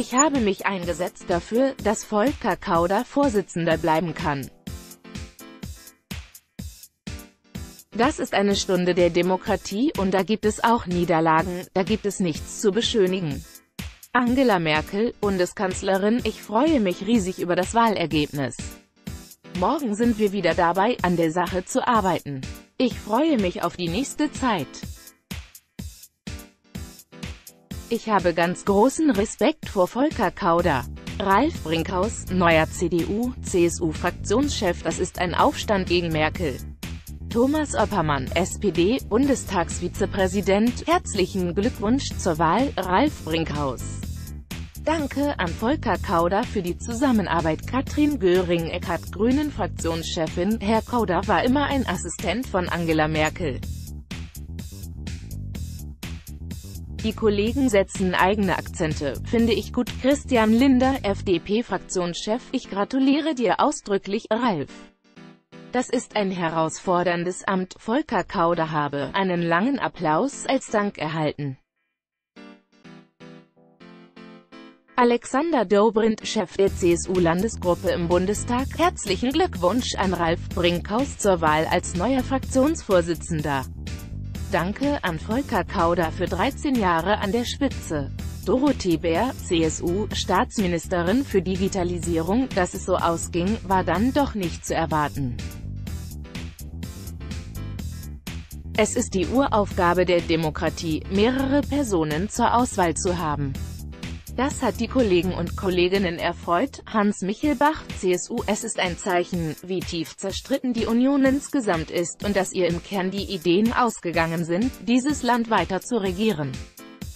Ich habe mich eingesetzt dafür, dass Volker Kauder Vorsitzender bleiben kann. Das ist eine Stunde der Demokratie und da gibt es auch Niederlagen, da gibt es nichts zu beschönigen. Angela Merkel, Bundeskanzlerin, ich freue mich riesig über das Wahlergebnis. Morgen sind wir wieder dabei, an der Sache zu arbeiten. Ich freue mich auf die nächste Zeit. Ich habe ganz großen Respekt vor Volker Kauder. Ralf Brinkhaus, neuer CDU-CSU-Fraktionschef Das ist ein Aufstand gegen Merkel. Thomas Oppermann, SPD, Bundestagsvizepräsident, herzlichen Glückwunsch zur Wahl, Ralf Brinkhaus. Danke an Volker Kauder für die Zusammenarbeit. Katrin Göring-Eckardt, Grünen-Fraktionschefin, Herr Kauder war immer ein Assistent von Angela Merkel. Die Kollegen setzen eigene Akzente, finde ich gut. Christian Linder, FDP-Fraktionschef, ich gratuliere dir ausdrücklich, Ralf. Das ist ein herausforderndes Amt. Volker Kauder habe einen langen Applaus als Dank erhalten. Alexander Dobrindt, Chef der CSU-Landesgruppe im Bundestag, herzlichen Glückwunsch an Ralf Brinkhaus zur Wahl als neuer Fraktionsvorsitzender. Danke an Volker Kauder für 13 Jahre an der Spitze. Dorothee Bär, CSU, Staatsministerin für Digitalisierung, dass es so ausging, war dann doch nicht zu erwarten. Es ist die Uraufgabe der Demokratie, mehrere Personen zur Auswahl zu haben. Das hat die Kollegen und Kolleginnen erfreut. Hans Michelbach, CSU, es ist ein Zeichen, wie tief zerstritten die Union insgesamt ist und dass ihr im Kern die Ideen ausgegangen sind, dieses Land weiter zu regieren.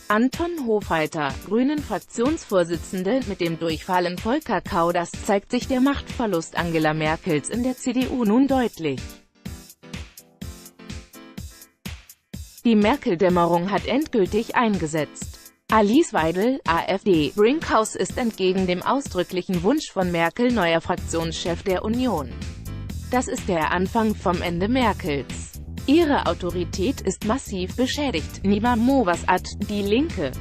Anton Hofreiter, Grünen-Fraktionsvorsitzende, mit dem Durchfallen Volker Kauders zeigt sich der Machtverlust Angela Merkels in der CDU nun deutlich. Die Merkel-Dämmerung hat endgültig eingesetzt. Alice Weidel, AfD, Brinkhaus ist entgegen dem ausdrücklichen Wunsch von Merkel neuer Fraktionschef der Union. Das ist der Anfang vom Ende Merkels. Ihre Autorität ist massiv beschädigt. Nima Movasat, Die Linke